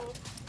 people